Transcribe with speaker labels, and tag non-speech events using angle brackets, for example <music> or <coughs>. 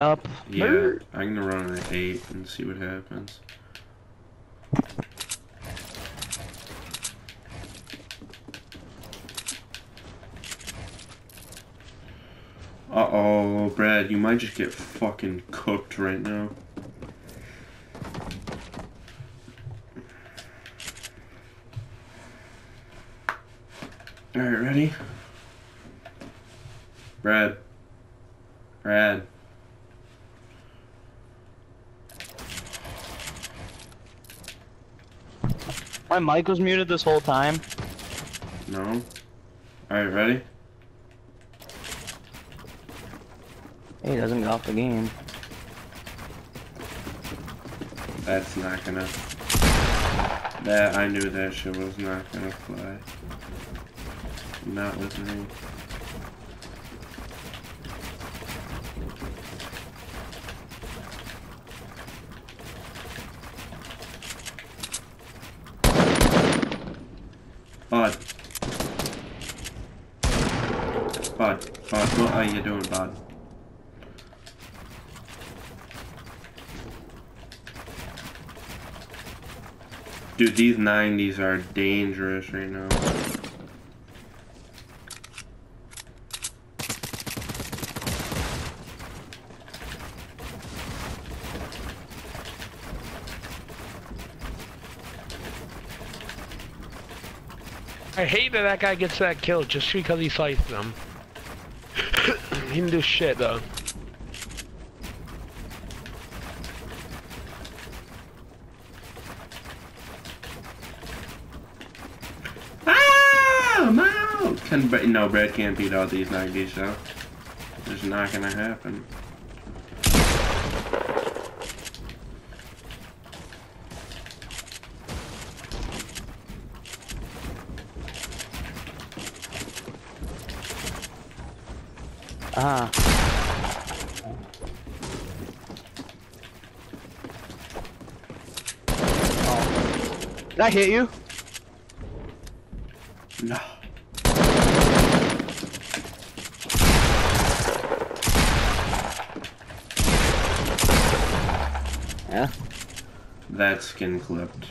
Speaker 1: up.
Speaker 2: Yeah, I'm gonna run an 8 and see what happens. Uh-oh, Brad, you might just get fucking cooked right now. Alright, ready? Brad. Brad.
Speaker 1: My mic was muted this whole time.
Speaker 2: No? Alright, ready?
Speaker 1: Hey, he doesn't get off the game.
Speaker 2: That's not gonna... That, I knew that shit was not gonna fly. Not with me. Bud. Bud. Bud, what are you doing, bud? Dude, these 90s are dangerous right now.
Speaker 3: I hate that that guy gets that kill just because he sliced them. <coughs> he didn't do shit though.
Speaker 2: Ah, I'm no, Brad can't beat all these 90s, though. It's not gonna happen.
Speaker 1: Ah. Oh. Did I hit you?
Speaker 2: No.
Speaker 1: Yeah.
Speaker 2: That skin clipped.